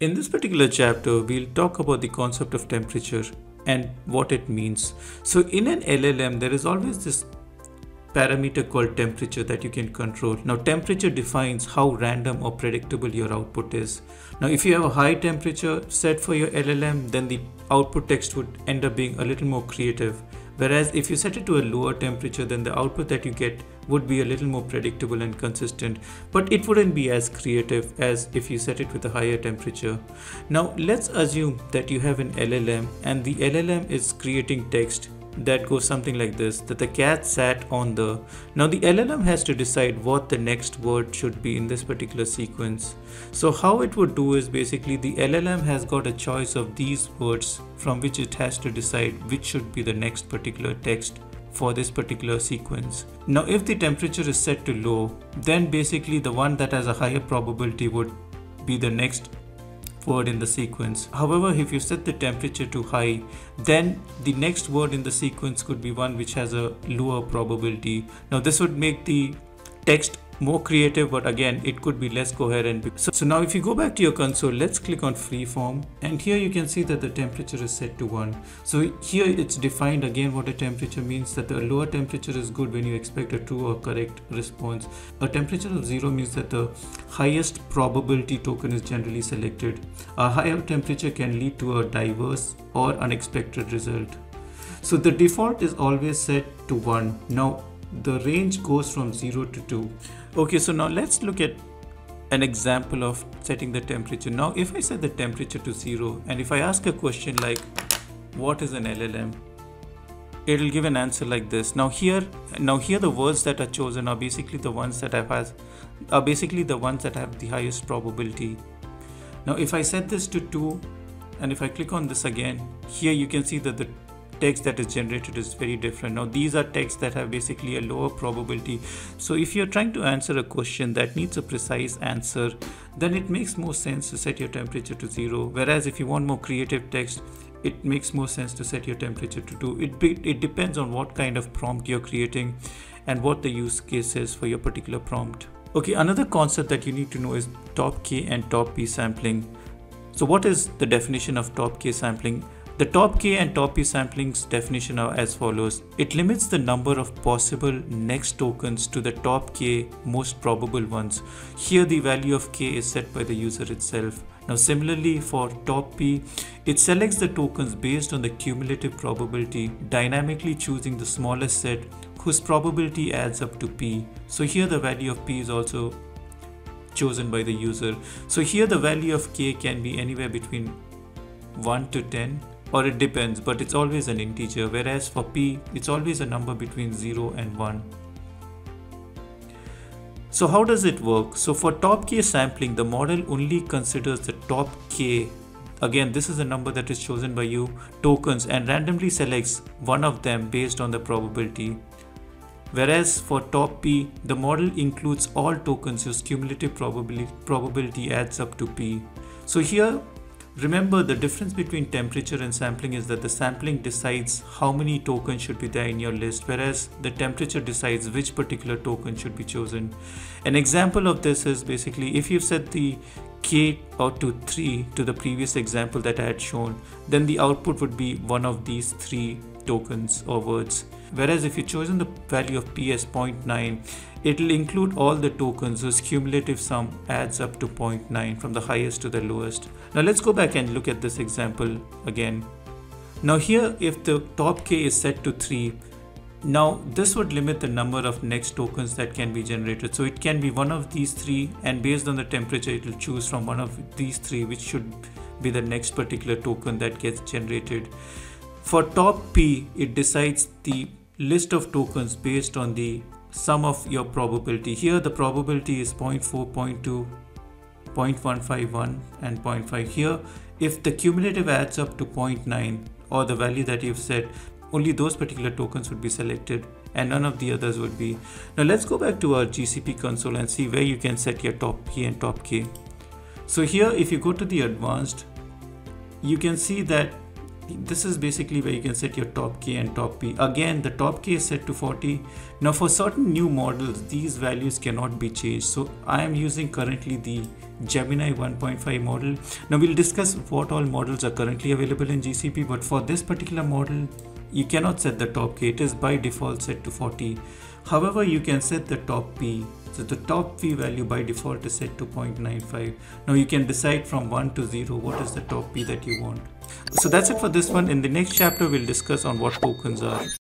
In this particular chapter, we'll talk about the concept of temperature and what it means. So in an LLM, there is always this parameter called temperature that you can control. Now temperature defines how random or predictable your output is. Now if you have a high temperature set for your LLM, then the output text would end up being a little more creative. Whereas if you set it to a lower temperature, then the output that you get would be a little more predictable and consistent, but it wouldn't be as creative as if you set it with a higher temperature. Now let's assume that you have an LLM and the LLM is creating text that goes something like this that the cat sat on the now the llm has to decide what the next word should be in this particular sequence so how it would do is basically the llm has got a choice of these words from which it has to decide which should be the next particular text for this particular sequence. Now if the temperature is set to low, then basically the one that has a higher probability would be the next word in the sequence. However, if you set the temperature to high, then the next word in the sequence could be one which has a lower probability. Now this would make the text more creative but again it could be less coherent. So, so now if you go back to your console let's click on freeform and here you can see that the temperature is set to 1 so here it's defined again what a temperature means that the lower temperature is good when you expect a true or correct response. A temperature of 0 means that the highest probability token is generally selected. A higher temperature can lead to a diverse or unexpected result. So the default is always set to 1 now the range goes from 0 to 2 okay so now let's look at an example of setting the temperature. Now if i set the temperature to 0 and if i ask a question like what is an llm it'll give an answer like this. Now here now here the words that are chosen are basically the ones that have has are basically the ones that have the highest probability. Now if i set this to 2 and if i click on this again here you can see that the text that is generated is very different. Now these are texts that have basically a lower probability. So if you're trying to answer a question that needs a precise answer, then it makes more sense to set your temperature to zero. Whereas if you want more creative text, it makes more sense to set your temperature to two. It, it depends on what kind of prompt you're creating and what the use case is for your particular prompt. Okay, another concept that you need to know is top K and top P sampling. So what is the definition of top K sampling? The top k and top p samplings definition are as follows. It limits the number of possible next tokens to the top k most probable ones. Here the value of k is set by the user itself. Now similarly for top p, it selects the tokens based on the cumulative probability, dynamically choosing the smallest set whose probability adds up to p. So here the value of p is also chosen by the user. So here the value of k can be anywhere between 1 to 10 or it depends but it's always an integer whereas for p it's always a number between 0 and 1 so how does it work? So for top k sampling the model only considers the top k. Again this is a number that is chosen by you tokens and randomly selects one of them based on the probability. Whereas for top p the model includes all tokens whose cumulative probability probability adds up to p. So here Remember the difference between temperature and sampling is that the sampling decides how many tokens should be there in your list whereas the temperature decides which particular token should be chosen. An example of this is basically if you've set the k or to 3 to the previous example that I had shown then the output would be one of these three tokens or words. Whereas if you've chosen the value of p as 0.9 it will include all the tokens whose cumulative sum adds up to 0.9 from the highest to the lowest. Now let's go back and look at this example again. Now here if the top k is set to 3, now this would limit the number of next tokens that can be generated. So it can be one of these three and based on the temperature it will choose from one of these three which should be the next particular token that gets generated. For top P it decides the list of tokens based on the sum of your probability. Here the probability is 0.4, 0.2, 0.151 and 0.5. Here if the cumulative adds up to 0.9 or the value that you've set, only those particular tokens would be selected and none of the others would be. Now let's go back to our GCP console and see where you can set your top P and top K. So here if you go to the advanced, you can see that this is basically where you can set your top k and top p. Again the top k is set to 40 now for certain new models these values cannot be changed. So i am using currently the gemini 1.5 model. Now we'll discuss what all models are currently available in gcp but for this particular model you cannot set the top k it is by default set to 40 however you can set the top p. So the top p value by default is set to 0.95 now you can decide from 1 to 0 what is the top p that you want so that's it for this one. In the next chapter we'll discuss on what tokens are